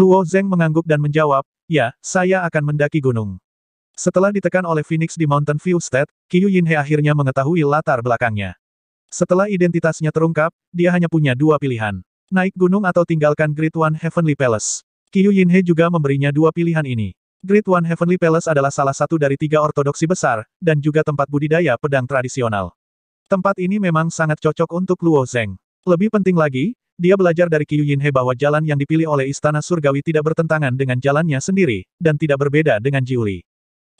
Luo Zeng mengangguk dan menjawab, ya, saya akan mendaki gunung. Setelah ditekan oleh Phoenix di Mountain View State, Qiu Yinhe akhirnya mengetahui latar belakangnya. Setelah identitasnya terungkap, dia hanya punya dua pilihan. Naik gunung atau tinggalkan Great One Heavenly Palace. Qiu Yinhe juga memberinya dua pilihan ini. Great One Heavenly Palace adalah salah satu dari tiga ortodoksi besar, dan juga tempat budidaya pedang tradisional. Tempat ini memang sangat cocok untuk Luo Zeng. Lebih penting lagi, dia belajar dari Qiu Yinhe bahwa jalan yang dipilih oleh Istana Surgawi tidak bertentangan dengan jalannya sendiri, dan tidak berbeda dengan Jiuli.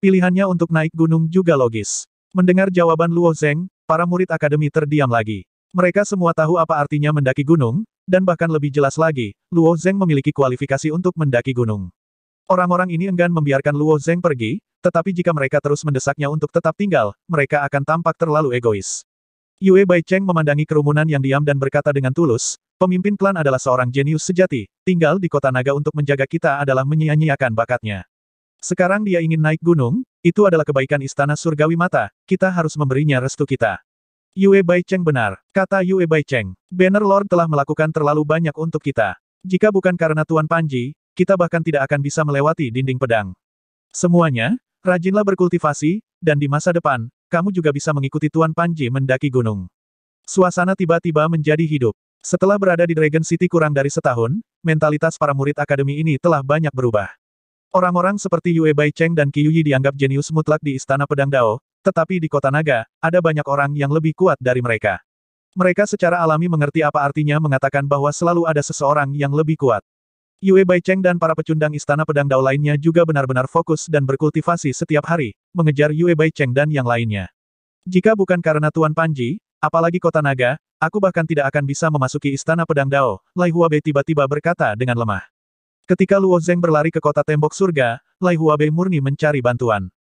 Pilihannya untuk naik gunung juga logis. Mendengar jawaban Luo Zeng, para murid akademi terdiam lagi. Mereka semua tahu apa artinya mendaki gunung, dan bahkan lebih jelas lagi, Luo Zeng memiliki kualifikasi untuk mendaki gunung. Orang-orang ini enggan membiarkan Luo Zeng pergi, tetapi jika mereka terus mendesaknya untuk tetap tinggal, mereka akan tampak terlalu egois. Yue Baicheng memandangi kerumunan yang diam dan berkata dengan tulus, pemimpin klan adalah seorang jenius sejati, tinggal di kota naga untuk menjaga kita adalah menyia-nyiakan bakatnya. Sekarang dia ingin naik gunung, itu adalah kebaikan istana surgawi mata, kita harus memberinya restu kita. Yue Baicheng benar, kata Yue Baicheng. Banner Lord telah melakukan terlalu banyak untuk kita. Jika bukan karena Tuan Panji, kita bahkan tidak akan bisa melewati dinding pedang. Semuanya, rajinlah berkultivasi, dan di masa depan, kamu juga bisa mengikuti Tuan Panji mendaki gunung. Suasana tiba-tiba menjadi hidup. Setelah berada di Dragon City kurang dari setahun, mentalitas para murid akademi ini telah banyak berubah. Orang-orang seperti Yue Baicheng dan Yi dianggap jenius mutlak di Istana Pedang Dao, tetapi di Kota Naga, ada banyak orang yang lebih kuat dari mereka. Mereka secara alami mengerti apa artinya mengatakan bahwa selalu ada seseorang yang lebih kuat. Yue Baicheng dan para pecundang Istana Pedang Dao lainnya juga benar-benar fokus dan berkultivasi setiap hari, mengejar Yue Baicheng dan yang lainnya. Jika bukan karena Tuan Panji, apalagi kota naga, aku bahkan tidak akan bisa memasuki Istana Pedang Dao, Lai Huabe tiba-tiba berkata dengan lemah. Ketika Luo Zeng berlari ke kota tembok surga, Lai Huabe murni mencari bantuan.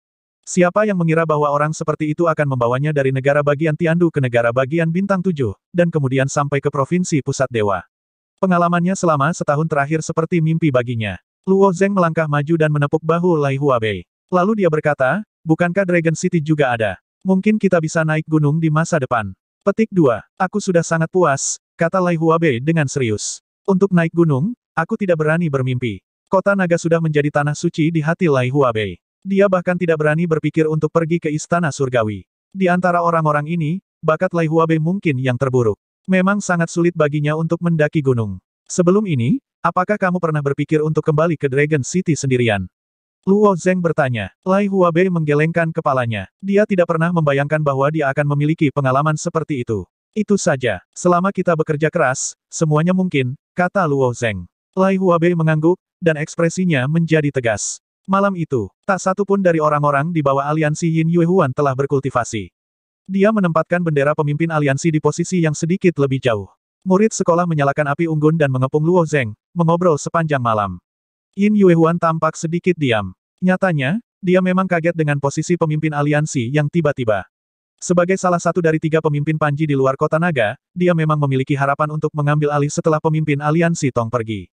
Siapa yang mengira bahwa orang seperti itu akan membawanya dari negara bagian Tiandu ke negara bagian Bintang Tujuh, dan kemudian sampai ke Provinsi Pusat Dewa. Pengalamannya selama setahun terakhir seperti mimpi baginya. Luo Zeng melangkah maju dan menepuk bahu Lai Huabei. Lalu dia berkata, bukankah Dragon City juga ada? Mungkin kita bisa naik gunung di masa depan. Petik 2. Aku sudah sangat puas, kata Lai Huabei dengan serius. Untuk naik gunung, aku tidak berani bermimpi. Kota naga sudah menjadi tanah suci di hati Lai Huabei. Dia bahkan tidak berani berpikir untuk pergi ke istana surgawi. Di antara orang-orang ini, bakat Lai Huabei mungkin yang terburuk. Memang sangat sulit baginya untuk mendaki gunung. Sebelum ini, apakah kamu pernah berpikir untuk kembali ke Dragon City sendirian? Luo Zeng bertanya. Lai Huabei menggelengkan kepalanya. Dia tidak pernah membayangkan bahwa dia akan memiliki pengalaman seperti itu. Itu saja. Selama kita bekerja keras, semuanya mungkin, kata Luo Zeng. Lai Huabei mengangguk, dan ekspresinya menjadi tegas. Malam itu, tak satu pun dari orang-orang di bawah aliansi Yin Yue Huan telah berkultivasi. Dia menempatkan bendera pemimpin aliansi di posisi yang sedikit lebih jauh. Murid sekolah menyalakan api unggun dan mengepung Luo Zeng, mengobrol sepanjang malam. Yin Yuehuan tampak sedikit diam. Nyatanya, dia memang kaget dengan posisi pemimpin aliansi yang tiba-tiba. Sebagai salah satu dari tiga pemimpin Panji di luar kota naga, dia memang memiliki harapan untuk mengambil alih setelah pemimpin aliansi Tong pergi.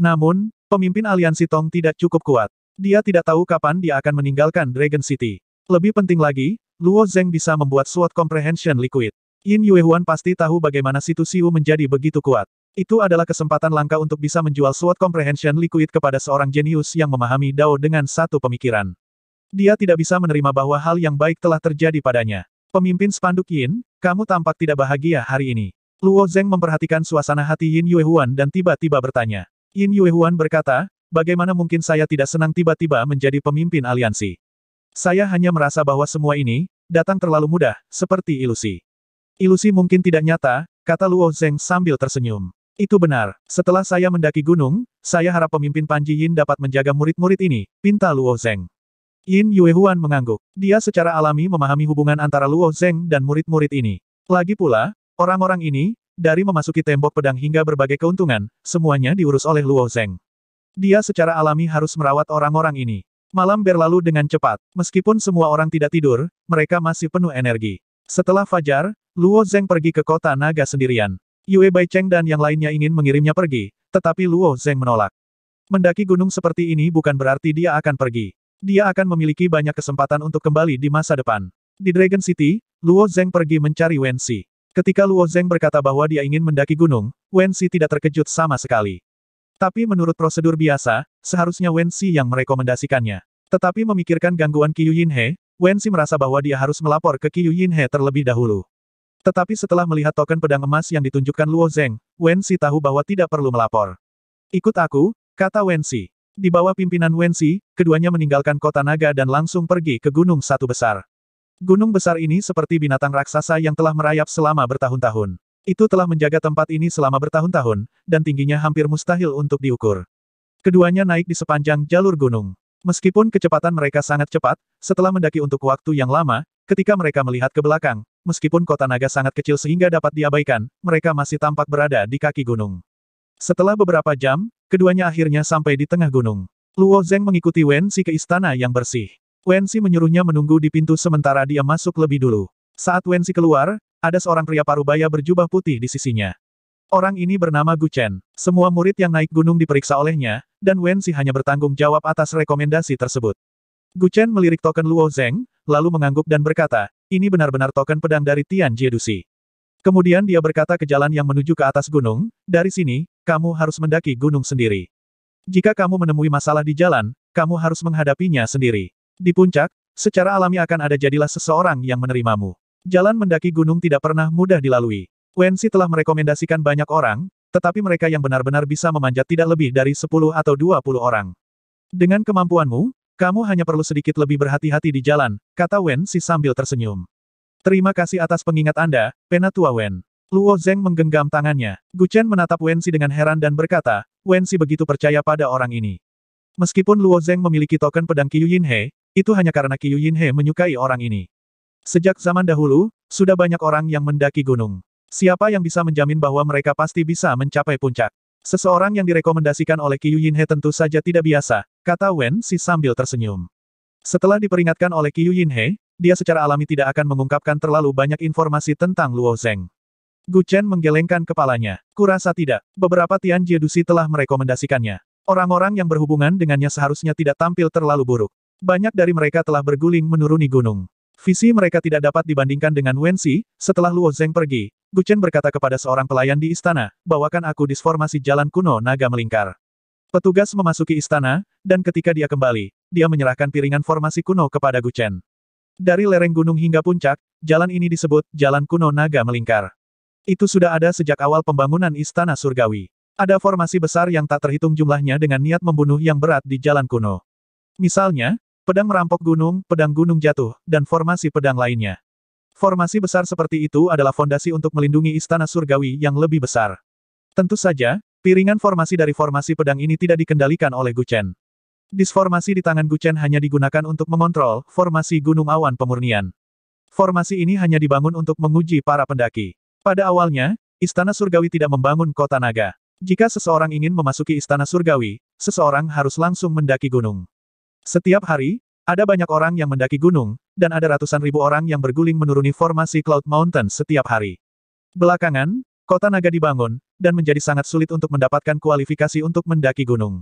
Namun, pemimpin aliansi Tong tidak cukup kuat. Dia tidak tahu kapan dia akan meninggalkan Dragon City. Lebih penting lagi, Luo Zeng bisa membuat SWOT Comprehension Liquid. Yin Yuehuan pasti tahu bagaimana situ Siu menjadi begitu kuat. Itu adalah kesempatan langka untuk bisa menjual SWOT Comprehension Liquid kepada seorang jenius yang memahami Dao dengan satu pemikiran. Dia tidak bisa menerima bahwa hal yang baik telah terjadi padanya. Pemimpin spanduk Yin, kamu tampak tidak bahagia hari ini. Luo Zeng memperhatikan suasana hati Yin Yuehuan dan tiba-tiba bertanya. Yin Yuehuan berkata, bagaimana mungkin saya tidak senang tiba-tiba menjadi pemimpin aliansi? Saya hanya merasa bahwa semua ini, datang terlalu mudah, seperti ilusi. Ilusi mungkin tidak nyata, kata Luo Zeng sambil tersenyum. Itu benar, setelah saya mendaki gunung, saya harap pemimpin Panji Yin dapat menjaga murid-murid ini, pinta Luo Zeng. Yin Yuehuan mengangguk. Dia secara alami memahami hubungan antara Luo Zeng dan murid-murid ini. Lagi pula, orang-orang ini, dari memasuki tembok pedang hingga berbagai keuntungan, semuanya diurus oleh Luo Zeng. Dia secara alami harus merawat orang-orang ini. Malam berlalu dengan cepat. Meskipun semua orang tidak tidur, mereka masih penuh energi. Setelah fajar, Luo Zeng pergi ke kota naga sendirian. Yue Baicheng dan yang lainnya ingin mengirimnya pergi, tetapi Luo Zeng menolak. Mendaki gunung seperti ini bukan berarti dia akan pergi. Dia akan memiliki banyak kesempatan untuk kembali di masa depan. Di Dragon City, Luo Zeng pergi mencari Wen Xi. Ketika Luo Zeng berkata bahwa dia ingin mendaki gunung, Wen Xi tidak terkejut sama sekali. Tapi menurut prosedur biasa, seharusnya Wen Xi yang merekomendasikannya. Tetapi memikirkan gangguan Qiu Yinhe, Wen Xi merasa bahwa dia harus melapor ke Qiu Yinhe terlebih dahulu. Tetapi setelah melihat token pedang emas yang ditunjukkan Luo Zeng, Wen Xi tahu bahwa tidak perlu melapor. Ikut aku, kata Wen Xi. Di bawah pimpinan Wen Xi, keduanya meninggalkan kota naga dan langsung pergi ke gunung satu besar. Gunung besar ini seperti binatang raksasa yang telah merayap selama bertahun-tahun. Itu telah menjaga tempat ini selama bertahun-tahun, dan tingginya hampir mustahil untuk diukur. Keduanya naik di sepanjang jalur gunung. Meskipun kecepatan mereka sangat cepat, setelah mendaki untuk waktu yang lama, ketika mereka melihat ke belakang, meskipun kota naga sangat kecil sehingga dapat diabaikan, mereka masih tampak berada di kaki gunung. Setelah beberapa jam, keduanya akhirnya sampai di tengah gunung. Luo Zeng mengikuti Wen Xi ke istana yang bersih. Wen Xi menyuruhnya menunggu di pintu sementara dia masuk lebih dulu. Saat Wen Xi keluar, ada seorang pria parubaya berjubah putih di sisinya. Orang ini bernama Gu Chen. Semua murid yang naik gunung diperiksa olehnya, dan Wen Xi hanya bertanggung jawab atas rekomendasi tersebut. Gu Chen melirik token Luo Zeng, lalu mengangguk dan berkata, ini benar-benar token pedang dari Tian Jiedusi. Kemudian dia berkata ke jalan yang menuju ke atas gunung, dari sini, kamu harus mendaki gunung sendiri. Jika kamu menemui masalah di jalan, kamu harus menghadapinya sendiri. Di puncak, secara alami akan ada jadilah seseorang yang menerimamu. Jalan mendaki gunung tidak pernah mudah dilalui. Wensi telah merekomendasikan banyak orang, tetapi mereka yang benar-benar bisa memanjat tidak lebih dari 10 atau 20 orang. Dengan kemampuanmu, kamu hanya perlu sedikit lebih berhati-hati di jalan, kata Wen Si sambil tersenyum. Terima kasih atas pengingat Anda, Penatua Wen. Luo Zeng menggenggam tangannya. Gu Chen menatap Wen Si dengan heran dan berkata, Wen Si begitu percaya pada orang ini. Meskipun Luo Zeng memiliki token pedang Qiu Yinhe, itu hanya karena Qiu Yinhe menyukai orang ini. Sejak zaman dahulu, sudah banyak orang yang mendaki gunung. Siapa yang bisa menjamin bahwa mereka pasti bisa mencapai puncak? Seseorang yang direkomendasikan oleh Qiu Yinhe tentu saja tidak biasa, kata Wen Si sambil tersenyum. Setelah diperingatkan oleh Qiu Yinhe, dia secara alami tidak akan mengungkapkan terlalu banyak informasi tentang Luo Zeng. Gu Chen menggelengkan kepalanya. Kurasa tidak, beberapa Tian Jiedusi telah merekomendasikannya. Orang-orang yang berhubungan dengannya seharusnya tidak tampil terlalu buruk. Banyak dari mereka telah berguling menuruni gunung. Visi mereka tidak dapat dibandingkan dengan Wensi, setelah Luo Zeng pergi, Gu Chen berkata kepada seorang pelayan di istana, bawakan aku disformasi jalan kuno naga melingkar. Petugas memasuki istana, dan ketika dia kembali, dia menyerahkan piringan formasi kuno kepada Gu Chen. Dari lereng gunung hingga puncak, jalan ini disebut Jalan Kuno Naga Melingkar. Itu sudah ada sejak awal pembangunan Istana Surgawi. Ada formasi besar yang tak terhitung jumlahnya dengan niat membunuh yang berat di jalan kuno. Misalnya, pedang merampok gunung, pedang gunung jatuh, dan formasi pedang lainnya. Formasi besar seperti itu adalah fondasi untuk melindungi istana surgawi yang lebih besar. Tentu saja, piringan formasi dari formasi pedang ini tidak dikendalikan oleh Guchen. Disformasi di tangan Guchen hanya digunakan untuk mengontrol formasi gunung awan pemurnian. Formasi ini hanya dibangun untuk menguji para pendaki. Pada awalnya, Istana Surgawi tidak membangun kota naga. Jika seseorang ingin memasuki Istana Surgawi, seseorang harus langsung mendaki gunung. Setiap hari, ada banyak orang yang mendaki gunung, dan ada ratusan ribu orang yang berguling menuruni formasi Cloud Mountain setiap hari. Belakangan, kota naga dibangun, dan menjadi sangat sulit untuk mendapatkan kualifikasi untuk mendaki gunung.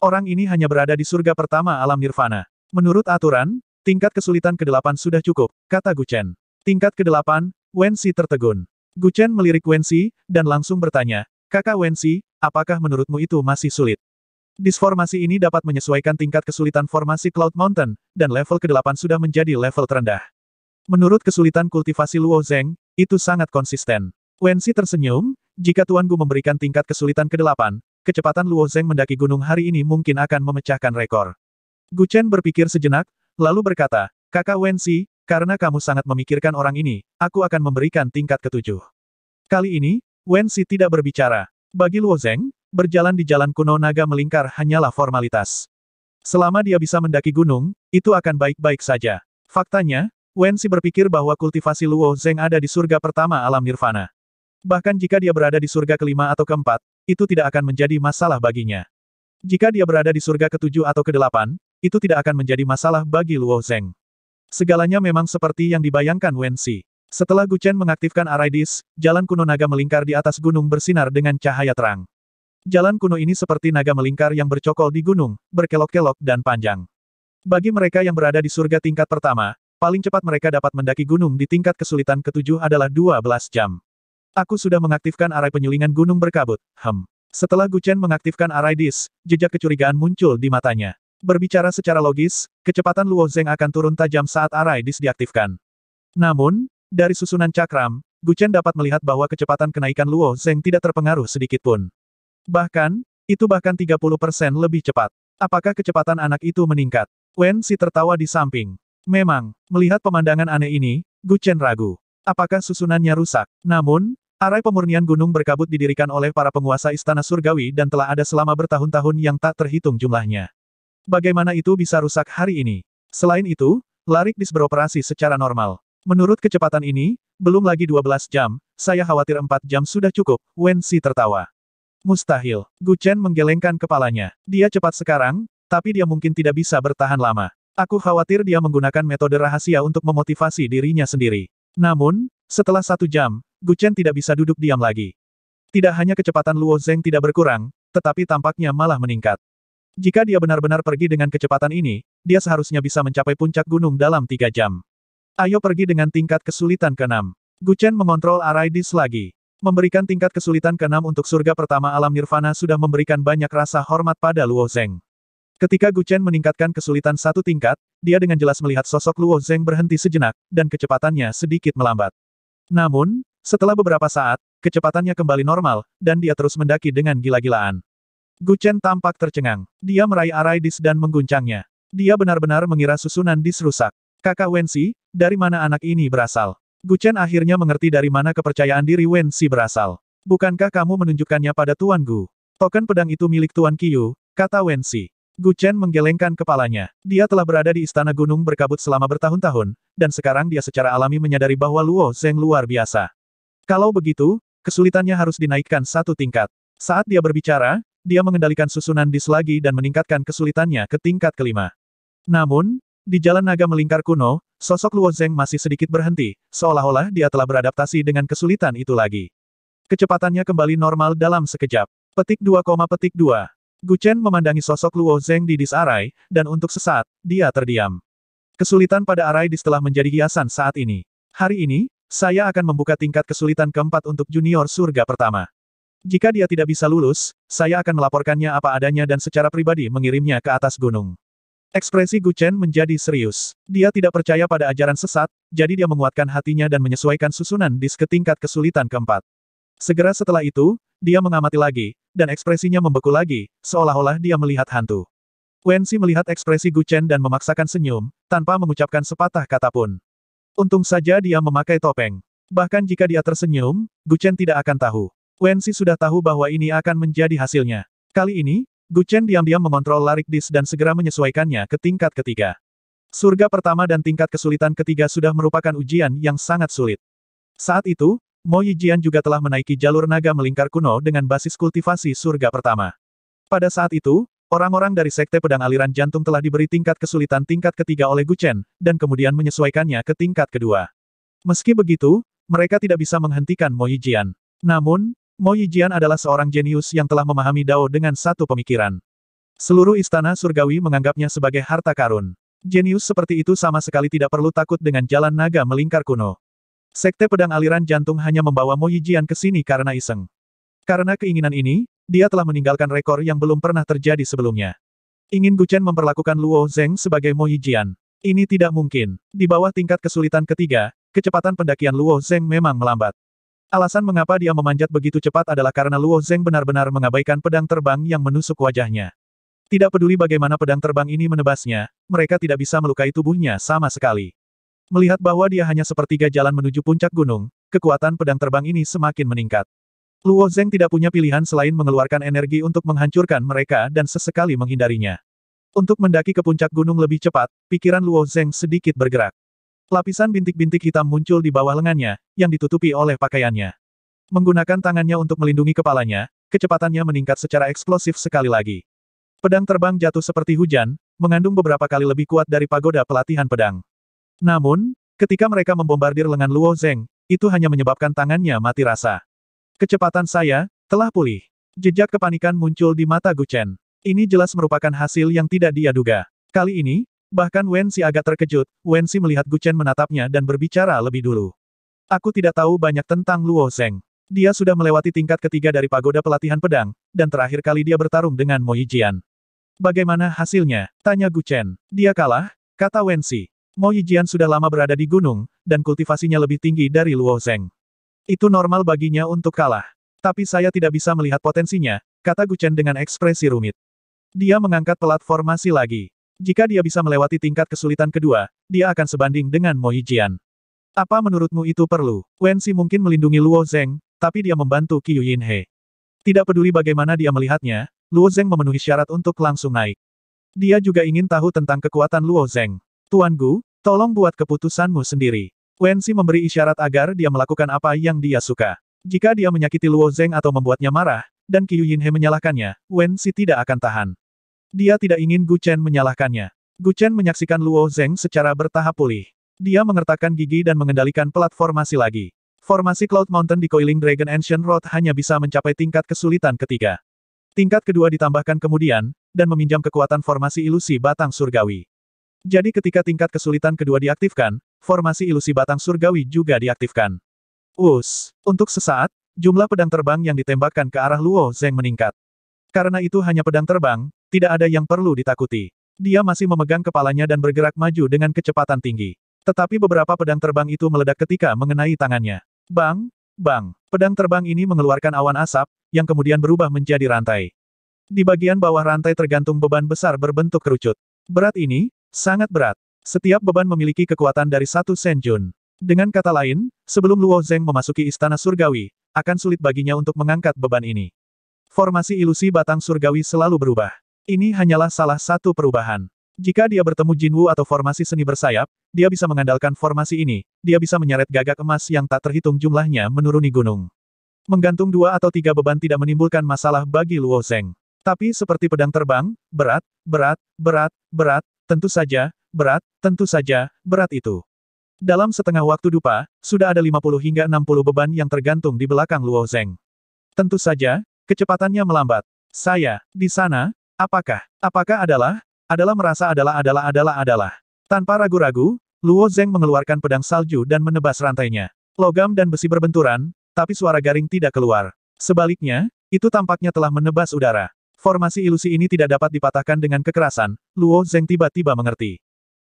Orang ini hanya berada di surga pertama alam nirvana. Menurut aturan, tingkat kesulitan ke-8 sudah cukup, kata Guchen. Tingkat ke-8, Wensi tertegun. Guchen melirik Wensi, dan langsung bertanya, Kakak Wensi, apakah menurutmu itu masih sulit? Disformasi ini dapat menyesuaikan tingkat kesulitan formasi Cloud Mountain, dan level ke-8 sudah menjadi level terendah. Menurut kesulitan kultivasi Luo Zeng, itu sangat konsisten. Wensi tersenyum, jika Tuan Gu memberikan tingkat kesulitan ke-8, kecepatan Luo Zeng mendaki gunung hari ini mungkin akan memecahkan rekor. Gu Chen berpikir sejenak, lalu berkata, Kakak Wensi, karena kamu sangat memikirkan orang ini, aku akan memberikan tingkat ketujuh. Kali ini, Wensi tidak berbicara. Bagi Luo Zeng, berjalan di jalan kuno naga melingkar hanyalah formalitas. Selama dia bisa mendaki gunung, itu akan baik-baik saja. Faktanya, Wen Xi berpikir bahwa kultivasi Luo Zeng ada di surga pertama alam nirvana. Bahkan jika dia berada di surga kelima atau keempat, itu tidak akan menjadi masalah baginya. Jika dia berada di surga ketujuh atau kedelapan, itu tidak akan menjadi masalah bagi Luo Zeng. Segalanya memang seperti yang dibayangkan Wen Xi. Setelah Gu Chen mengaktifkan Araidis, jalan kuno naga melingkar di atas gunung bersinar dengan cahaya terang. Jalan kuno ini seperti naga melingkar yang bercokol di gunung, berkelok-kelok dan panjang. Bagi mereka yang berada di surga tingkat pertama, paling cepat mereka dapat mendaki gunung di tingkat kesulitan ketujuh adalah 12 jam. Aku sudah mengaktifkan arai penyulingan gunung berkabut, hem. Setelah Gu Chen mengaktifkan Arai Dis, jejak kecurigaan muncul di matanya. Berbicara secara logis, kecepatan Luo Zeng akan turun tajam saat Arai Dis diaktifkan. Namun, dari susunan cakram, Gu Chen dapat melihat bahwa kecepatan kenaikan Luo Zeng tidak terpengaruh sedikit pun. Bahkan, itu bahkan 30% lebih cepat. Apakah kecepatan anak itu meningkat? Wen Si tertawa di samping. Memang, melihat pemandangan aneh ini, Gu Chen ragu. Apakah susunannya rusak? Namun, arai pemurnian gunung berkabut didirikan oleh para penguasa istana surgawi dan telah ada selama bertahun-tahun yang tak terhitung jumlahnya. Bagaimana itu bisa rusak hari ini? Selain itu, Larik Dis beroperasi secara normal. Menurut kecepatan ini, belum lagi 12 jam, saya khawatir 4 jam sudah cukup, Wen Si tertawa. Mustahil. Gu Chen menggelengkan kepalanya. Dia cepat sekarang, tapi dia mungkin tidak bisa bertahan lama. Aku khawatir dia menggunakan metode rahasia untuk memotivasi dirinya sendiri. Namun, setelah satu jam, Gu Chen tidak bisa duduk diam lagi. Tidak hanya kecepatan Luo Zeng tidak berkurang, tetapi tampaknya malah meningkat. Jika dia benar-benar pergi dengan kecepatan ini, dia seharusnya bisa mencapai puncak gunung dalam tiga jam. Ayo pergi dengan tingkat kesulitan ke-6. Chen mengontrol Araidis lagi. Memberikan tingkat kesulitan ke-6 untuk surga pertama alam nirvana sudah memberikan banyak rasa hormat pada Luo Zeng. Ketika Chen meningkatkan kesulitan satu tingkat, dia dengan jelas melihat sosok Luo Zeng berhenti sejenak, dan kecepatannya sedikit melambat. Namun, setelah beberapa saat, kecepatannya kembali normal, dan dia terus mendaki dengan gila-gilaan. Chen tampak tercengang. Dia meraih Araidis dan mengguncangnya. Dia benar-benar mengira susunan dis rusak. Kakak Wensi, dari mana anak ini berasal? Chen akhirnya mengerti dari mana kepercayaan diri Wensi berasal. Bukankah kamu menunjukkannya pada Tuan Gu? Token pedang itu milik Tuan Qiu, kata Wensi. Chen menggelengkan kepalanya. Dia telah berada di istana gunung berkabut selama bertahun-tahun, dan sekarang dia secara alami menyadari bahwa Luo Zeng luar biasa. Kalau begitu, kesulitannya harus dinaikkan satu tingkat. Saat dia berbicara, dia mengendalikan susunan dis lagi dan meningkatkan kesulitannya ke tingkat kelima. Namun, di jalan naga melingkar kuno, sosok Luo Zeng masih sedikit berhenti, seolah-olah dia telah beradaptasi dengan kesulitan itu lagi. Kecepatannya kembali normal dalam sekejap. Petik 2, petik 2. Gu Chen memandangi sosok Luo Zeng di dis arai, dan untuk sesaat, dia terdiam. Kesulitan pada arai dis telah menjadi hiasan saat ini. Hari ini, saya akan membuka tingkat kesulitan keempat untuk junior surga pertama. Jika dia tidak bisa lulus, saya akan melaporkannya apa adanya dan secara pribadi mengirimnya ke atas gunung. Ekspresi Gu Chen menjadi serius. Dia tidak percaya pada ajaran sesat, jadi dia menguatkan hatinya dan menyesuaikan susunan dis ke tingkat kesulitan keempat. Segera setelah itu, dia mengamati lagi, dan ekspresinya membeku lagi, seolah-olah dia melihat hantu. Wen Xi melihat ekspresi Gu Chen dan memaksakan senyum, tanpa mengucapkan sepatah kata pun. Untung saja dia memakai topeng. Bahkan jika dia tersenyum, Gu Chen tidak akan tahu. Wen Xi sudah tahu bahwa ini akan menjadi hasilnya. Kali ini, Gu Chen diam-diam mengontrol Larik Dis dan segera menyesuaikannya ke tingkat ketiga. Surga pertama dan tingkat kesulitan ketiga sudah merupakan ujian yang sangat sulit. Saat itu, Mo Yijian juga telah menaiki jalur naga melingkar kuno dengan basis kultivasi surga pertama. Pada saat itu, orang-orang dari Sekte Pedang Aliran Jantung telah diberi tingkat kesulitan tingkat ketiga oleh Gu Chen, dan kemudian menyesuaikannya ke tingkat kedua. Meski begitu, mereka tidak bisa menghentikan Mo Yijian. Namun, Mo Yijian adalah seorang jenius yang telah memahami Dao dengan satu pemikiran. Seluruh istana surgawi menganggapnya sebagai harta karun. Jenius seperti itu sama sekali tidak perlu takut dengan jalan naga melingkar kuno. Sekte pedang aliran jantung hanya membawa Mo Yijian ke sini karena iseng. Karena keinginan ini, dia telah meninggalkan rekor yang belum pernah terjadi sebelumnya. Ingin Gu Chen memperlakukan Luo Zeng sebagai Mo Yijian. Ini tidak mungkin. Di bawah tingkat kesulitan ketiga, kecepatan pendakian Luo Zeng memang melambat. Alasan mengapa dia memanjat begitu cepat adalah karena Luo Zeng benar-benar mengabaikan pedang terbang yang menusuk wajahnya. Tidak peduli bagaimana pedang terbang ini menebasnya, mereka tidak bisa melukai tubuhnya sama sekali. Melihat bahwa dia hanya sepertiga jalan menuju puncak gunung, kekuatan pedang terbang ini semakin meningkat. Luo Zeng tidak punya pilihan selain mengeluarkan energi untuk menghancurkan mereka dan sesekali menghindarinya. Untuk mendaki ke puncak gunung lebih cepat, pikiran Luo Zeng sedikit bergerak. Lapisan bintik-bintik hitam muncul di bawah lengannya, yang ditutupi oleh pakaiannya. Menggunakan tangannya untuk melindungi kepalanya, kecepatannya meningkat secara eksplosif sekali lagi. Pedang terbang jatuh seperti hujan, mengandung beberapa kali lebih kuat dari pagoda pelatihan pedang. Namun, ketika mereka membombardir lengan Luo Zeng, itu hanya menyebabkan tangannya mati rasa. Kecepatan saya, telah pulih. Jejak kepanikan muncul di mata Gu Chen. Ini jelas merupakan hasil yang tidak dia duga. Kali ini, Bahkan Wen Si agak terkejut, Wen Si melihat Gu Chen menatapnya dan berbicara lebih dulu. Aku tidak tahu banyak tentang Luo Zeng. Dia sudah melewati tingkat ketiga dari pagoda pelatihan pedang, dan terakhir kali dia bertarung dengan Mo Yijian. Bagaimana hasilnya? Tanya Gu Chen. Dia kalah, kata Wensi. Mo Yijian sudah lama berada di gunung, dan kultivasinya lebih tinggi dari Luo Zeng. Itu normal baginya untuk kalah. Tapi saya tidak bisa melihat potensinya, kata Gu Chen dengan ekspresi rumit. Dia mengangkat pelat formasi lagi. Jika dia bisa melewati tingkat kesulitan kedua, dia akan sebanding dengan Mo Yijian. Apa menurutmu itu perlu? Wensi mungkin melindungi Luo Zeng, tapi dia membantu Qiu Yinhe. Tidak peduli bagaimana dia melihatnya, Luo Zeng memenuhi syarat untuk langsung naik. Dia juga ingin tahu tentang kekuatan Luo Zeng. Tuan Gu, tolong buat keputusanmu sendiri. Wensi memberi isyarat agar dia melakukan apa yang dia suka. Jika dia menyakiti Luo Zeng atau membuatnya marah, dan Qiu Yinhe menyalahkannya, Wensi tidak akan tahan. Dia tidak ingin Gu Chen menyalahkannya. Gu Chen menyaksikan Luo Zeng secara bertahap pulih. Dia mengertakkan gigi dan mengendalikan pelat formasi lagi. Formasi Cloud Mountain di Coiling Dragon Ancient Road hanya bisa mencapai tingkat kesulitan ketiga. Tingkat kedua ditambahkan kemudian, dan meminjam kekuatan formasi ilusi batang surgawi. Jadi ketika tingkat kesulitan kedua diaktifkan, formasi ilusi batang surgawi juga diaktifkan. Us, untuk sesaat, jumlah pedang terbang yang ditembakkan ke arah Luo Zeng meningkat. Karena itu hanya pedang terbang, tidak ada yang perlu ditakuti. Dia masih memegang kepalanya dan bergerak maju dengan kecepatan tinggi. Tetapi beberapa pedang terbang itu meledak ketika mengenai tangannya. Bang! Bang! Pedang terbang ini mengeluarkan awan asap, yang kemudian berubah menjadi rantai. Di bagian bawah rantai tergantung beban besar berbentuk kerucut. Berat ini, sangat berat. Setiap beban memiliki kekuatan dari satu senjun. Dengan kata lain, sebelum Luo Zeng memasuki istana surgawi, akan sulit baginya untuk mengangkat beban ini. Formasi ilusi batang surgawi selalu berubah. Ini hanyalah salah satu perubahan. Jika dia bertemu Jinwu atau formasi seni bersayap, dia bisa mengandalkan formasi ini, dia bisa menyeret gagak emas yang tak terhitung jumlahnya menuruni gunung. Menggantung dua atau tiga beban tidak menimbulkan masalah bagi Luo Zeng. Tapi seperti pedang terbang, berat, berat, berat, berat, tentu saja, berat, tentu saja, berat itu. Dalam setengah waktu dupa, sudah ada 50 hingga 60 beban yang tergantung di belakang Luo Zeng. Tentu saja, kecepatannya melambat. Saya, di sana, Apakah? Apakah adalah? Adalah merasa adalah adalah adalah adalah. Tanpa ragu-ragu, Luo Zeng mengeluarkan pedang salju dan menebas rantainya. Logam dan besi berbenturan, tapi suara garing tidak keluar. Sebaliknya, itu tampaknya telah menebas udara. Formasi ilusi ini tidak dapat dipatahkan dengan kekerasan, Luo Zeng tiba-tiba mengerti.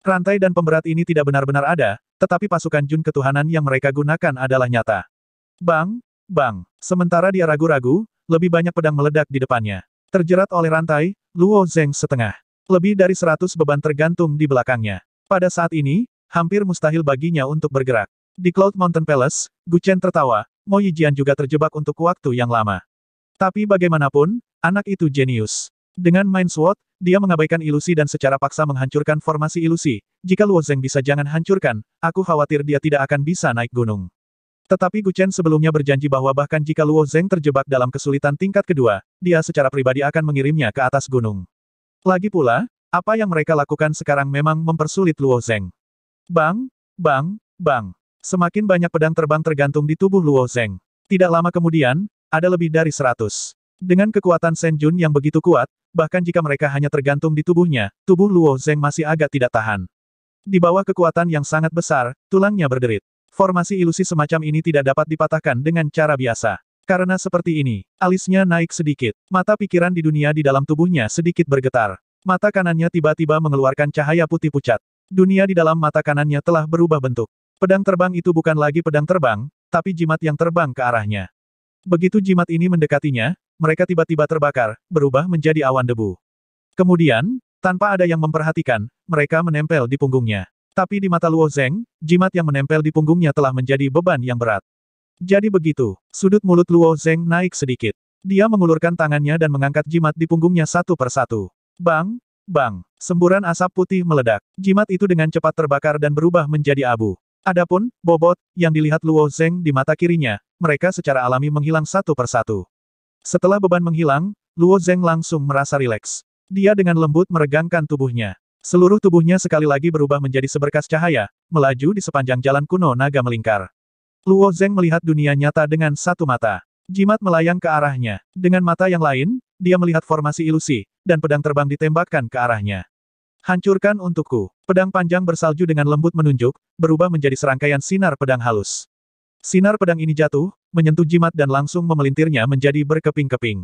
Rantai dan pemberat ini tidak benar-benar ada, tetapi pasukan Jun ketuhanan yang mereka gunakan adalah nyata. Bang, bang. Sementara dia ragu-ragu, lebih banyak pedang meledak di depannya. Terjerat oleh rantai, Luo Zeng setengah. Lebih dari seratus beban tergantung di belakangnya. Pada saat ini, hampir mustahil baginya untuk bergerak. Di Cloud Mountain Palace, Gu Chen tertawa, Mo Yijian juga terjebak untuk waktu yang lama. Tapi bagaimanapun, anak itu jenius. Dengan Mind Sword, dia mengabaikan ilusi dan secara paksa menghancurkan formasi ilusi. Jika Luo Zeng bisa jangan hancurkan, aku khawatir dia tidak akan bisa naik gunung. Tetapi Gu Chen sebelumnya berjanji bahwa bahkan jika Luo Zeng terjebak dalam kesulitan tingkat kedua, dia secara pribadi akan mengirimnya ke atas gunung. Lagi pula, apa yang mereka lakukan sekarang memang mempersulit Luo Zeng. Bang, bang, bang. Semakin banyak pedang terbang tergantung di tubuh Luo Zeng. Tidak lama kemudian, ada lebih dari seratus. Dengan kekuatan Shen Jun yang begitu kuat, bahkan jika mereka hanya tergantung di tubuhnya, tubuh Luo Zeng masih agak tidak tahan. Di bawah kekuatan yang sangat besar, tulangnya berderit. Formasi ilusi semacam ini tidak dapat dipatahkan dengan cara biasa. Karena seperti ini, alisnya naik sedikit. Mata pikiran di dunia di dalam tubuhnya sedikit bergetar. Mata kanannya tiba-tiba mengeluarkan cahaya putih pucat. Dunia di dalam mata kanannya telah berubah bentuk. Pedang terbang itu bukan lagi pedang terbang, tapi jimat yang terbang ke arahnya. Begitu jimat ini mendekatinya, mereka tiba-tiba terbakar, berubah menjadi awan debu. Kemudian, tanpa ada yang memperhatikan, mereka menempel di punggungnya. Tapi di mata Luo Zeng, jimat yang menempel di punggungnya telah menjadi beban yang berat. Jadi begitu, sudut mulut Luo Zeng naik sedikit. Dia mengulurkan tangannya dan mengangkat jimat di punggungnya satu persatu. Bang, bang, semburan asap putih meledak. Jimat itu dengan cepat terbakar dan berubah menjadi abu. Adapun, bobot, yang dilihat Luo Zeng di mata kirinya, mereka secara alami menghilang satu persatu. Setelah beban menghilang, Luo Zeng langsung merasa rileks. Dia dengan lembut meregangkan tubuhnya. Seluruh tubuhnya sekali lagi berubah menjadi seberkas cahaya, melaju di sepanjang jalan kuno naga melingkar. Luo Zeng melihat dunia nyata dengan satu mata. Jimat melayang ke arahnya. Dengan mata yang lain, dia melihat formasi ilusi, dan pedang terbang ditembakkan ke arahnya. Hancurkan untukku. Pedang panjang bersalju dengan lembut menunjuk, berubah menjadi serangkaian sinar pedang halus. Sinar pedang ini jatuh, menyentuh jimat dan langsung memelintirnya menjadi berkeping-keping.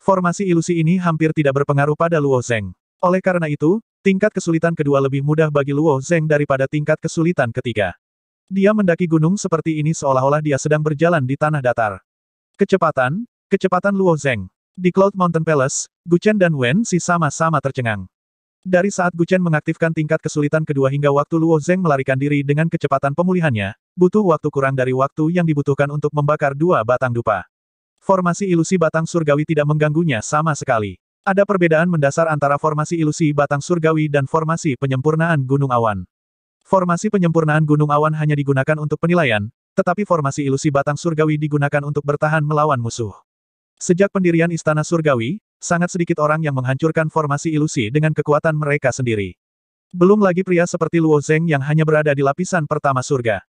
Formasi ilusi ini hampir tidak berpengaruh pada Luo Zeng. Oleh karena itu, tingkat kesulitan kedua lebih mudah bagi Luo Zeng daripada tingkat kesulitan ketiga. Dia mendaki gunung seperti ini seolah-olah dia sedang berjalan di tanah datar. Kecepatan, kecepatan Luo Zeng. Di Cloud Mountain Palace, Guchen dan Wen si sama-sama tercengang. Dari saat Guchen mengaktifkan tingkat kesulitan kedua hingga waktu Luo Zeng melarikan diri dengan kecepatan pemulihannya, butuh waktu kurang dari waktu yang dibutuhkan untuk membakar dua batang dupa. Formasi ilusi batang surgawi tidak mengganggunya sama sekali. Ada perbedaan mendasar antara formasi ilusi batang surgawi dan formasi penyempurnaan gunung awan. Formasi penyempurnaan gunung awan hanya digunakan untuk penilaian, tetapi formasi ilusi batang surgawi digunakan untuk bertahan melawan musuh. Sejak pendirian Istana Surgawi, sangat sedikit orang yang menghancurkan formasi ilusi dengan kekuatan mereka sendiri. Belum lagi pria seperti Luo Zeng yang hanya berada di lapisan pertama surga.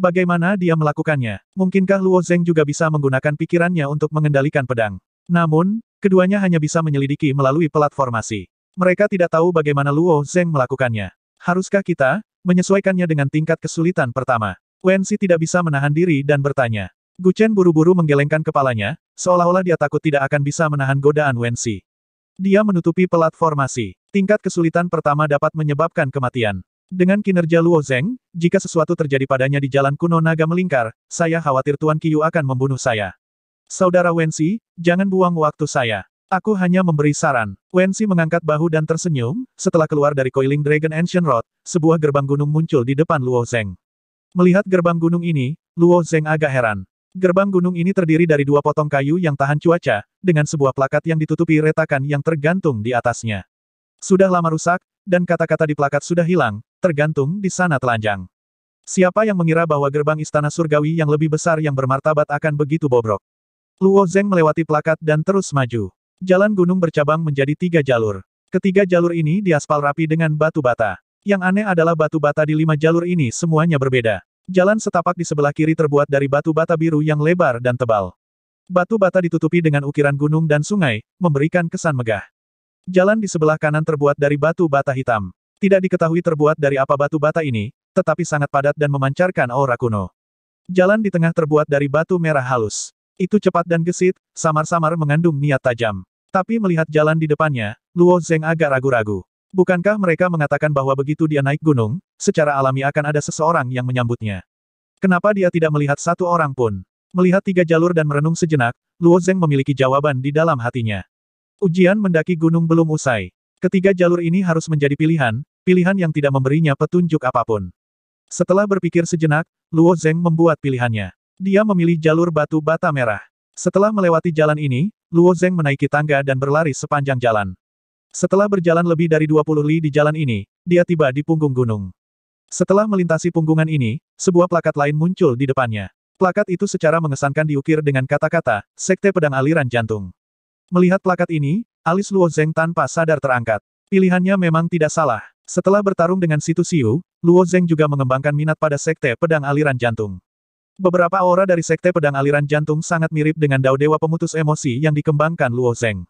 Bagaimana dia melakukannya? Mungkinkah Luo Zeng juga bisa menggunakan pikirannya untuk mengendalikan pedang? Namun, keduanya hanya bisa menyelidiki melalui pelat formasi. Mereka tidak tahu bagaimana Luo Zeng melakukannya. Haruskah kita menyesuaikannya dengan tingkat kesulitan pertama? Wensi tidak bisa menahan diri dan bertanya. Guchen buru-buru menggelengkan kepalanya, seolah-olah dia takut tidak akan bisa menahan godaan Wensi. Dia menutupi pelat formasi. Tingkat kesulitan pertama dapat menyebabkan kematian. Dengan kinerja Luo Zeng, jika sesuatu terjadi padanya di jalan kuno naga melingkar, saya khawatir Tuan Qiu akan membunuh saya. Saudara Wensi, jangan buang waktu saya. Aku hanya memberi saran. Wensi mengangkat bahu dan tersenyum, setelah keluar dari Coiling Dragon Ancient Road, sebuah gerbang gunung muncul di depan Luo Zeng. Melihat gerbang gunung ini, Luo Zeng agak heran. Gerbang gunung ini terdiri dari dua potong kayu yang tahan cuaca, dengan sebuah plakat yang ditutupi retakan yang tergantung di atasnya. Sudah lama rusak, dan kata-kata di plakat sudah hilang, tergantung di sana telanjang. Siapa yang mengira bahwa gerbang istana surgawi yang lebih besar yang bermartabat akan begitu bobrok? Luo Zeng melewati plakat dan terus maju. Jalan gunung bercabang menjadi tiga jalur. Ketiga jalur ini diaspal rapi dengan batu bata. Yang aneh adalah batu bata di lima jalur ini semuanya berbeda. Jalan setapak di sebelah kiri terbuat dari batu bata biru yang lebar dan tebal. Batu bata ditutupi dengan ukiran gunung dan sungai, memberikan kesan megah. Jalan di sebelah kanan terbuat dari batu bata hitam. Tidak diketahui terbuat dari apa batu bata ini, tetapi sangat padat dan memancarkan aura kuno. Jalan di tengah terbuat dari batu merah halus. Itu cepat dan gesit, samar-samar mengandung niat tajam. Tapi melihat jalan di depannya, Luo Zeng agak ragu-ragu. Bukankah mereka mengatakan bahwa begitu dia naik gunung, secara alami akan ada seseorang yang menyambutnya? Kenapa dia tidak melihat satu orang pun? Melihat tiga jalur dan merenung sejenak, Luo Zeng memiliki jawaban di dalam hatinya. Ujian mendaki gunung belum usai. Ketiga jalur ini harus menjadi pilihan, Pilihan yang tidak memberinya petunjuk apa pun. Setelah berpikir sejenak, Luo Zeng membuat pilihannya. Dia memilih jalur batu bata merah. Setelah melewati jalan ini, Luo Zeng menaiki tangga dan berlari sepanjang jalan. Setelah berjalan lebih dari 20 li di jalan ini, dia tiba di punggung gunung. Setelah melintasi punggungan ini, sebuah plakat lain muncul di depannya. Plakat itu secara mengesankan diukir dengan kata-kata, Sekte Pedang Aliran Jantung. Melihat plakat ini, alis Luo Zeng tanpa sadar terangkat. Pilihannya memang tidak salah. Setelah bertarung dengan Situ Siu, Luo Zeng juga mengembangkan minat pada Sekte Pedang Aliran Jantung. Beberapa aura dari Sekte Pedang Aliran Jantung sangat mirip dengan Dao Dewa Pemutus Emosi yang dikembangkan Luo Zeng.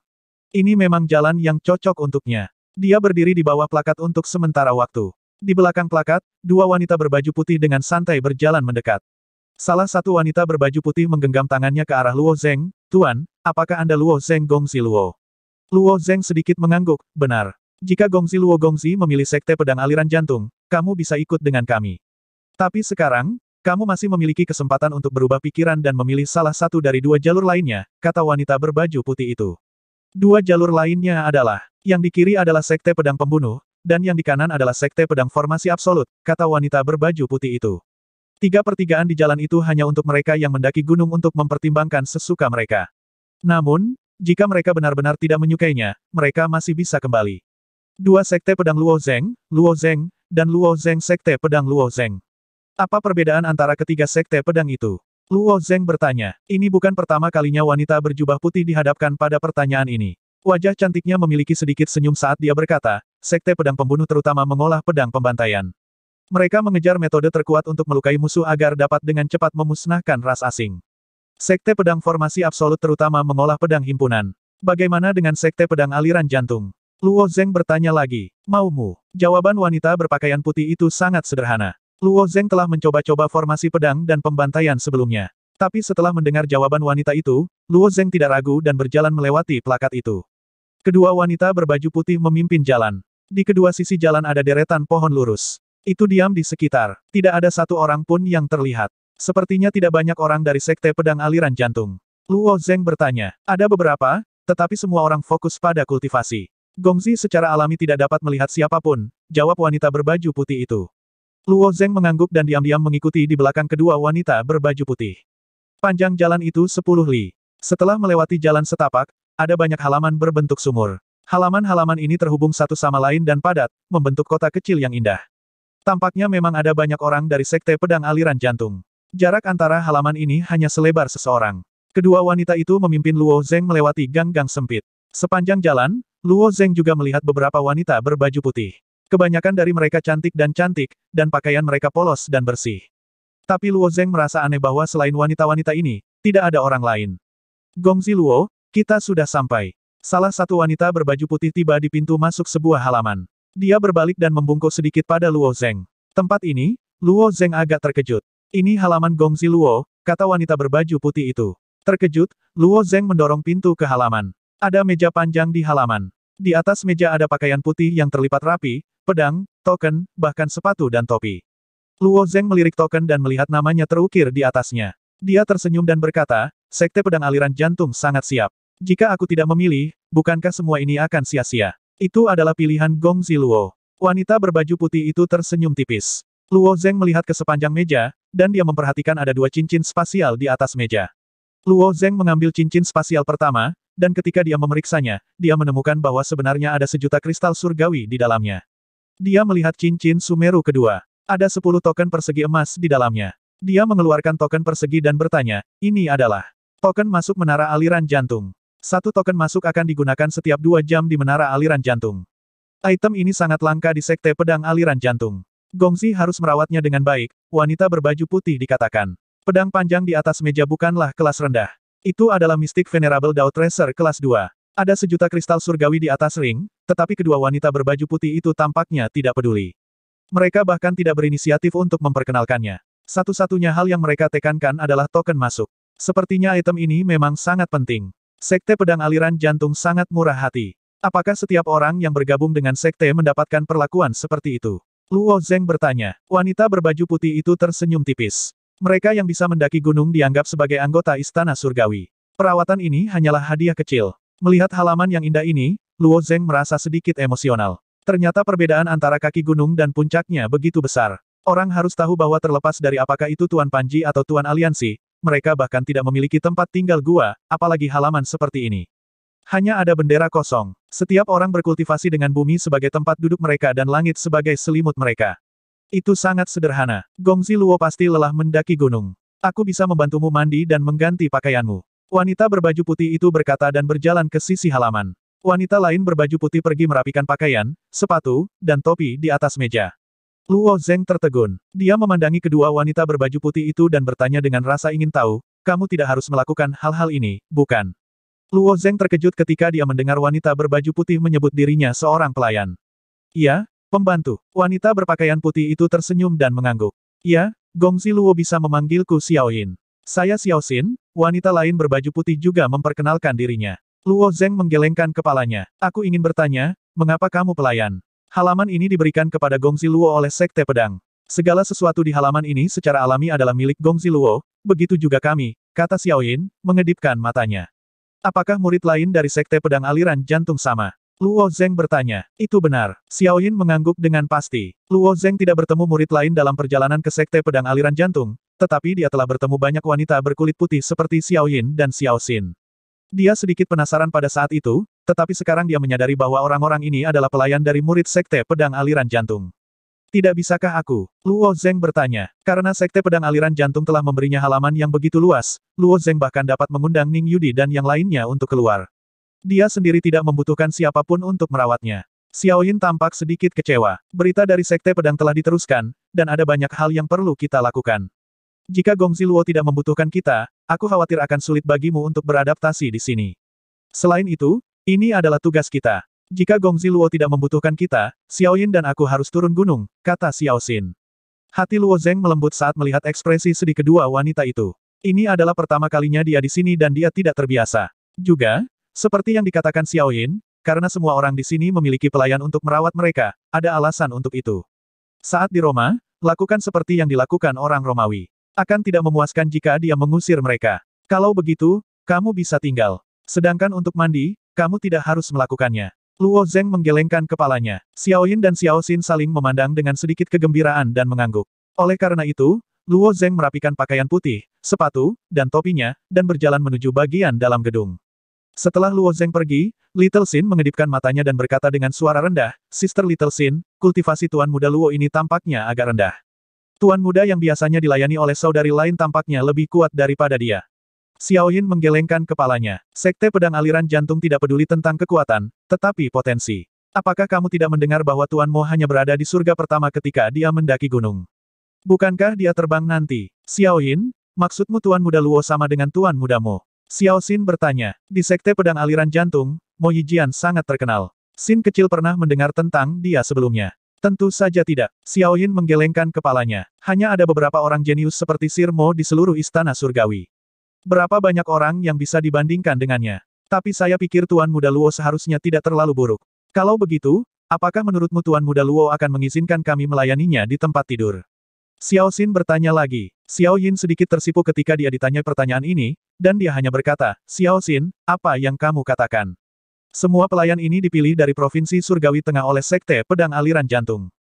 Ini memang jalan yang cocok untuknya. Dia berdiri di bawah plakat untuk sementara waktu. Di belakang plakat, dua wanita berbaju putih dengan santai berjalan mendekat. Salah satu wanita berbaju putih menggenggam tangannya ke arah Luo Zeng, Tuan, apakah Anda Luo Zeng Gongsi Luo? Luo Zeng sedikit mengangguk, benar. Jika Gongzi Luo Gongzi memilih sekte pedang aliran jantung, kamu bisa ikut dengan kami. Tapi sekarang, kamu masih memiliki kesempatan untuk berubah pikiran dan memilih salah satu dari dua jalur lainnya, kata wanita berbaju putih itu. Dua jalur lainnya adalah, yang di kiri adalah sekte pedang pembunuh, dan yang di kanan adalah sekte pedang formasi absolut, kata wanita berbaju putih itu. Tiga pertigaan di jalan itu hanya untuk mereka yang mendaki gunung untuk mempertimbangkan sesuka mereka. Namun, jika mereka benar-benar tidak menyukainya, mereka masih bisa kembali. Dua sekte pedang Luo Zeng, Luo Zeng, dan Luo Zeng sekte pedang Luo Zeng. Apa perbedaan antara ketiga sekte pedang itu? Luo Zeng bertanya. Ini bukan pertama kalinya wanita berjubah putih dihadapkan pada pertanyaan ini. Wajah cantiknya memiliki sedikit senyum saat dia berkata, sekte pedang pembunuh terutama mengolah pedang pembantaian. Mereka mengejar metode terkuat untuk melukai musuh agar dapat dengan cepat memusnahkan ras asing. Sekte pedang formasi absolut terutama mengolah pedang himpunan. Bagaimana dengan sekte pedang aliran jantung? Luo Zeng bertanya lagi, maumu? Jawaban wanita berpakaian putih itu sangat sederhana. Luo Zeng telah mencoba-coba formasi pedang dan pembantaian sebelumnya. Tapi setelah mendengar jawaban wanita itu, Luo Zeng tidak ragu dan berjalan melewati plakat itu. Kedua wanita berbaju putih memimpin jalan. Di kedua sisi jalan ada deretan pohon lurus. Itu diam di sekitar. Tidak ada satu orang pun yang terlihat. Sepertinya tidak banyak orang dari Sekte Pedang Aliran Jantung. Luo Zeng bertanya. Ada beberapa, tetapi semua orang fokus pada kultivasi. Gongzi secara alami tidak dapat melihat siapa pun, jawab wanita berbaju putih itu. Luo Zeng mengangguk dan diam-diam mengikuti di belakang kedua wanita berbaju putih. Panjang jalan itu 10 li. Setelah melewati jalan setapak, ada banyak halaman berbentuk sumur. Halaman-halaman ini terhubung satu sama lain dan padat, membentuk kota kecil yang indah. Tampaknya memang ada banyak orang dari Sekte Pedang Aliran Jantung. Jarak antara halaman ini hanya selebar seseorang. Kedua wanita itu memimpin Luo Zeng melewati gang-gang sempit. Sepanjang jalan, Luo Zeng juga melihat beberapa wanita berbaju putih. Kebanyakan dari mereka cantik dan cantik, dan pakaian mereka polos dan bersih. Tapi Luo Zeng merasa aneh bahwa selain wanita-wanita ini, tidak ada orang lain. Gongzi Luo, kita sudah sampai. Salah satu wanita berbaju putih tiba di pintu masuk sebuah halaman. Dia berbalik dan membungkuk sedikit pada Luo Zeng. Tempat ini, Luo Zeng agak terkejut. Ini halaman Gongzi Luo, kata wanita berbaju putih itu. Terkejut, Luo Zeng mendorong pintu ke halaman. Ada meja panjang di halaman. Di atas meja ada pakaian putih yang terlipat rapi, pedang, token, bahkan sepatu dan topi. Luo Zeng melirik token dan melihat namanya terukir di atasnya. Dia tersenyum dan berkata, Sekte Pedang Aliran Jantung sangat siap. Jika aku tidak memilih, bukankah semua ini akan sia-sia? Itu adalah pilihan Gong Luo. Wanita berbaju putih itu tersenyum tipis. Luo Zeng melihat ke sepanjang meja, dan dia memperhatikan ada dua cincin spasial di atas meja. Luo Zeng mengambil cincin spasial pertama, dan ketika dia memeriksanya, dia menemukan bahwa sebenarnya ada sejuta kristal surgawi di dalamnya. Dia melihat cincin Sumeru kedua. Ada sepuluh token persegi emas di dalamnya. Dia mengeluarkan token persegi dan bertanya, ini adalah token masuk menara aliran jantung. Satu token masuk akan digunakan setiap dua jam di menara aliran jantung. Item ini sangat langka di sekte pedang aliran jantung. Gongzi harus merawatnya dengan baik, wanita berbaju putih dikatakan. Pedang panjang di atas meja bukanlah kelas rendah. Itu adalah mistik Venerable Dao Tracer kelas 2. Ada sejuta kristal surgawi di atas ring, tetapi kedua wanita berbaju putih itu tampaknya tidak peduli. Mereka bahkan tidak berinisiatif untuk memperkenalkannya. Satu-satunya hal yang mereka tekankan adalah token masuk. Sepertinya item ini memang sangat penting. Sekte pedang aliran jantung sangat murah hati. Apakah setiap orang yang bergabung dengan sekte mendapatkan perlakuan seperti itu? Luo Zeng bertanya. Wanita berbaju putih itu tersenyum tipis. Mereka yang bisa mendaki gunung dianggap sebagai anggota Istana Surgawi. Perawatan ini hanyalah hadiah kecil. Melihat halaman yang indah ini, Luo Zeng merasa sedikit emosional. Ternyata perbedaan antara kaki gunung dan puncaknya begitu besar. Orang harus tahu bahwa terlepas dari apakah itu Tuan Panji atau Tuan Aliansi, mereka bahkan tidak memiliki tempat tinggal gua, apalagi halaman seperti ini. Hanya ada bendera kosong. Setiap orang berkultivasi dengan bumi sebagai tempat duduk mereka dan langit sebagai selimut mereka. Itu sangat sederhana. Gongzi Luo pasti lelah mendaki gunung. Aku bisa membantumu mandi dan mengganti pakaianmu. Wanita berbaju putih itu berkata dan berjalan ke sisi halaman. Wanita lain berbaju putih pergi merapikan pakaian, sepatu, dan topi di atas meja. Luo Zeng tertegun. Dia memandangi kedua wanita berbaju putih itu dan bertanya dengan rasa ingin tahu, kamu tidak harus melakukan hal-hal ini, bukan? Luo Zeng terkejut ketika dia mendengar wanita berbaju putih menyebut dirinya seorang pelayan. Iya, Pembantu, wanita berpakaian putih itu tersenyum dan mengangguk. Ya, Gongzi Luo bisa memanggilku Xiaoyin. Saya Xiao Xin, wanita lain berbaju putih juga memperkenalkan dirinya. Luo Zeng menggelengkan kepalanya. Aku ingin bertanya, mengapa kamu pelayan? Halaman ini diberikan kepada Gongzi Luo oleh Sekte Pedang. Segala sesuatu di halaman ini secara alami adalah milik Gongzi Luo, begitu juga kami, kata Xiaoyin, mengedipkan matanya. Apakah murid lain dari Sekte Pedang aliran jantung sama? Luo Zeng bertanya. Itu benar. Xiao Yin mengangguk dengan pasti. Luo Zeng tidak bertemu murid lain dalam perjalanan ke Sekte Pedang Aliran Jantung, tetapi dia telah bertemu banyak wanita berkulit putih seperti Xiao Yin dan Xiao Xin. Dia sedikit penasaran pada saat itu, tetapi sekarang dia menyadari bahwa orang-orang ini adalah pelayan dari murid Sekte Pedang Aliran Jantung. Tidak bisakah aku? Luo Zeng bertanya. Karena Sekte Pedang Aliran Jantung telah memberinya halaman yang begitu luas, Luo Zeng bahkan dapat mengundang Ning Yudi dan yang lainnya untuk keluar. Dia sendiri tidak membutuhkan siapa pun untuk merawatnya. Xiao Yin tampak sedikit kecewa. Berita dari Sekte Pedang telah diteruskan, dan ada banyak hal yang perlu kita lakukan. Jika Gongzi Luo tidak membutuhkan kita, aku khawatir akan sulit bagimu untuk beradaptasi di sini. Selain itu, ini adalah tugas kita. Jika Gongzi Luo tidak membutuhkan kita, Xiao Yin dan aku harus turun gunung, kata Xiao Xin. Hati Luo Zeng melembut saat melihat ekspresi sedih kedua wanita itu. Ini adalah pertama kalinya dia di sini dan dia tidak terbiasa. Juga, seperti yang dikatakan Xiao Yin, karena semua orang di sini memiliki pelayan untuk merawat mereka, ada alasan untuk itu. Saat di Roma, lakukan seperti yang dilakukan orang Romawi. Akan tidak memuaskan jika dia mengusir mereka. Kalau begitu, kamu bisa tinggal. Sedangkan untuk mandi, kamu tidak harus melakukannya. Luo Zeng menggelengkan kepalanya. Xiao Yin dan Xiao Xin saling memandang dengan sedikit kegembiraan dan mengangguk. Oleh karena itu, Luo Zeng merapikan pakaian putih, sepatu, dan topinya, dan berjalan menuju bagian dalam gedung. Setelah Luo Zeng pergi, Little Sin mengedipkan matanya dan berkata dengan suara rendah, Sister Little Sin, kultivasi Tuan Muda Luo ini tampaknya agak rendah. Tuan Muda yang biasanya dilayani oleh saudari lain tampaknya lebih kuat daripada dia. Xiao Yin menggelengkan kepalanya. Sekte pedang aliran jantung tidak peduli tentang kekuatan, tetapi potensi. Apakah kamu tidak mendengar bahwa Tuan Mo hanya berada di surga pertama ketika dia mendaki gunung? Bukankah dia terbang nanti? Xiao Yin, maksudmu Tuan Muda Luo sama dengan Tuan Muda Mo? Xiao Xin bertanya, di sekte pedang aliran jantung, Mo Yijian sangat terkenal. Xin kecil pernah mendengar tentang dia sebelumnya. Tentu saja tidak. Xiao Yin menggelengkan kepalanya. Hanya ada beberapa orang jenius seperti Sir Mo di seluruh istana surgawi. Berapa banyak orang yang bisa dibandingkan dengannya. Tapi saya pikir Tuan Muda Luo seharusnya tidak terlalu buruk. Kalau begitu, apakah menurutmu Tuan Muda Luo akan mengizinkan kami melayaninya di tempat tidur? Xiao Xin bertanya lagi. Xiao Yin sedikit tersipu ketika dia ditanya pertanyaan ini, dan dia hanya berkata, Xiao Xin, apa yang kamu katakan? Semua pelayan ini dipilih dari Provinsi Surgawi Tengah oleh Sekte Pedang Aliran Jantung.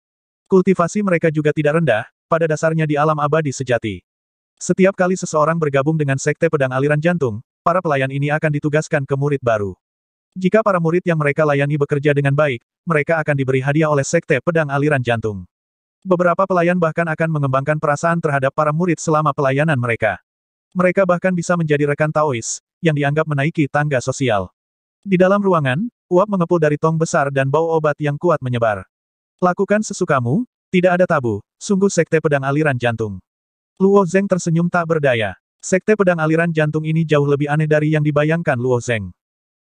Kultivasi mereka juga tidak rendah, pada dasarnya di alam abadi sejati. Setiap kali seseorang bergabung dengan Sekte Pedang Aliran Jantung, para pelayan ini akan ditugaskan ke murid baru. Jika para murid yang mereka layani bekerja dengan baik, mereka akan diberi hadiah oleh Sekte Pedang Aliran Jantung. Beberapa pelayan bahkan akan mengembangkan perasaan terhadap para murid selama pelayanan mereka. Mereka bahkan bisa menjadi rekan Taois, yang dianggap menaiki tangga sosial. Di dalam ruangan, uap mengepul dari tong besar dan bau obat yang kuat menyebar. Lakukan sesukamu, tidak ada tabu, sungguh sekte pedang aliran jantung. Luo Zeng tersenyum tak berdaya. Sekte pedang aliran jantung ini jauh lebih aneh dari yang dibayangkan Luo Zeng.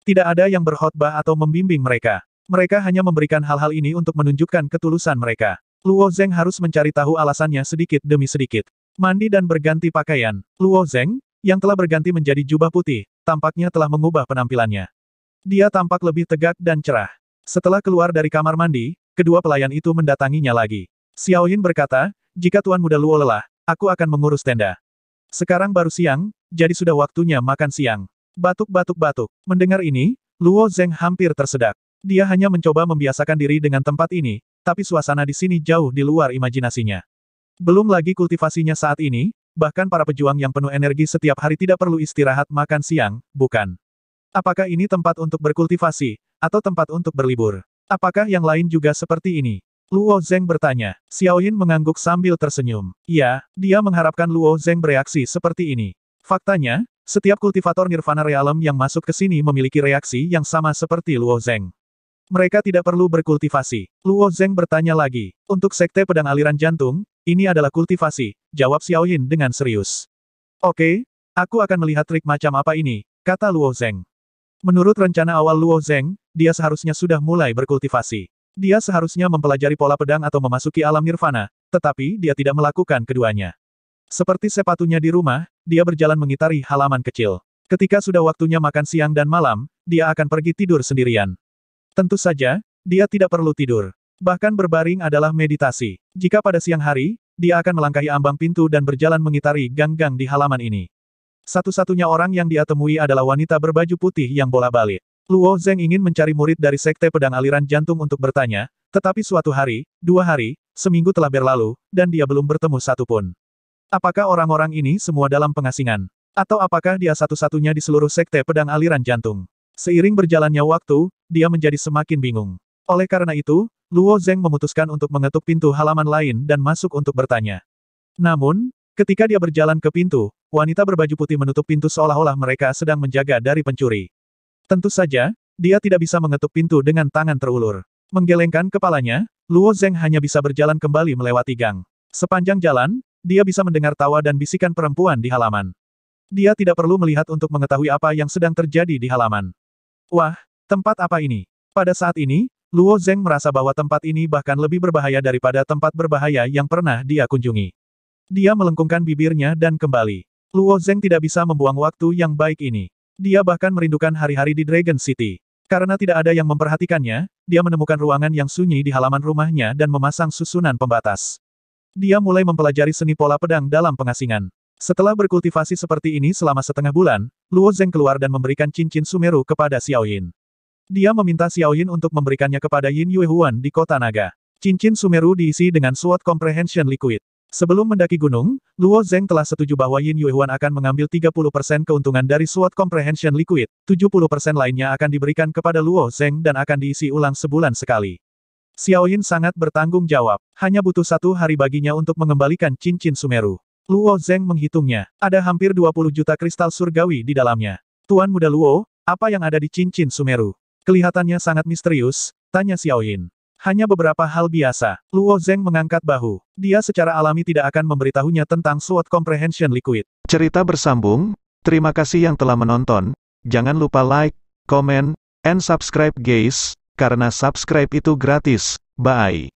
Tidak ada yang berkhotbah atau membimbing mereka. Mereka hanya memberikan hal-hal ini untuk menunjukkan ketulusan mereka. Luo Zeng harus mencari tahu alasannya sedikit demi sedikit. Mandi dan berganti pakaian. Luo Zeng, yang telah berganti menjadi jubah putih, tampaknya telah mengubah penampilannya. Dia tampak lebih tegak dan cerah. Setelah keluar dari kamar mandi, kedua pelayan itu mendatanginya lagi. Xiao Yin berkata, jika Tuan Muda Luo lelah, aku akan mengurus tenda. Sekarang baru siang, jadi sudah waktunya makan siang. Batuk-batuk-batuk. Mendengar ini, Luo Zeng hampir tersedak. Dia hanya mencoba membiasakan diri dengan tempat ini, tapi suasana di sini jauh di luar imajinasinya. Belum lagi kultivasinya saat ini, bahkan para pejuang yang penuh energi setiap hari tidak perlu istirahat makan siang, bukan? Apakah ini tempat untuk berkultivasi, atau tempat untuk berlibur? Apakah yang lain juga seperti ini? Luo Zeng bertanya. Xiao Yin mengangguk sambil tersenyum. Iya, dia mengharapkan Luo Zeng bereaksi seperti ini. Faktanya, setiap kultivator Nirvana Realem yang masuk ke sini memiliki reaksi yang sama seperti Luo Zeng. Mereka tidak perlu berkultivasi. Luo Zeng bertanya lagi. Untuk sekte pedang aliran jantung, ini adalah kultivasi, jawab Xiao Yin dengan serius. Oke, aku akan melihat trik macam apa ini, kata Luo Zeng. Menurut rencana awal Luo Zeng, dia seharusnya sudah mulai berkultivasi. Dia seharusnya mempelajari pola pedang atau memasuki alam nirvana, tetapi dia tidak melakukan keduanya. Seperti sepatunya di rumah, dia berjalan mengitari halaman kecil. Ketika sudah waktunya makan siang dan malam, dia akan pergi tidur sendirian. Tentu saja, dia tidak perlu tidur. Bahkan berbaring adalah meditasi. Jika pada siang hari, dia akan melangkahi ambang pintu dan berjalan mengitari gang-gang di halaman ini. Satu-satunya orang yang dia temui adalah wanita berbaju putih yang bola-balik. Luo Zeng ingin mencari murid dari sekte pedang aliran jantung untuk bertanya, tetapi suatu hari, dua hari, seminggu telah berlalu, dan dia belum bertemu satupun. Apakah orang-orang ini semua dalam pengasingan? Atau apakah dia satu-satunya di seluruh sekte pedang aliran jantung? Seiring berjalannya waktu, dia menjadi semakin bingung. Oleh karena itu, Luo Zeng memutuskan untuk mengetuk pintu halaman lain dan masuk untuk bertanya. Namun, ketika dia berjalan ke pintu, wanita berbaju putih menutup pintu seolah-olah mereka sedang menjaga dari pencuri. Tentu saja, dia tidak bisa mengetuk pintu dengan tangan terulur. Menggelengkan kepalanya, Luo Zeng hanya bisa berjalan kembali melewati gang. Sepanjang jalan, dia bisa mendengar tawa dan bisikan perempuan di halaman. Dia tidak perlu melihat untuk mengetahui apa yang sedang terjadi di halaman. Wah, tempat apa ini? Pada saat ini, Luo Zeng merasa bahwa tempat ini bahkan lebih berbahaya daripada tempat berbahaya yang pernah dia kunjungi. Dia melengkungkan bibirnya dan kembali. Luo Zeng tidak bisa membuang waktu yang baik ini. Dia bahkan merindukan hari-hari di Dragon City. Karena tidak ada yang memperhatikannya, dia menemukan ruangan yang sunyi di halaman rumahnya dan memasang susunan pembatas. Dia mulai mempelajari seni pola pedang dalam pengasingan. Setelah berkultivasi seperti ini selama setengah bulan, Luo Zeng keluar dan memberikan cincin Sumeru kepada Xiao Yin. Dia meminta Xiao Yin untuk memberikannya kepada Yin Yue Huan di kota naga. Cincin Sumeru diisi dengan SWOT Comprehension Liquid. Sebelum mendaki gunung, Luo Zeng telah setuju bahwa Yin Yuehuan akan mengambil 30% keuntungan dari SWOT Comprehension Liquid, 70% lainnya akan diberikan kepada Luo Zeng dan akan diisi ulang sebulan sekali. Xiao Yin sangat bertanggung jawab, hanya butuh satu hari baginya untuk mengembalikan cincin Sumeru. Luo Zeng menghitungnya, ada hampir 20 juta kristal surgawi di dalamnya. Tuan Muda Luo, apa yang ada di cincin Sumeru? Kelihatannya sangat misterius, tanya Xiao Yin. Hanya beberapa hal biasa. Luo Zeng mengangkat bahu. Dia secara alami tidak akan memberitahunya tentang SWOT Comprehension Liquid. Cerita bersambung, terima kasih yang telah menonton. Jangan lupa like, comment, and subscribe guys, karena subscribe itu gratis. Bye.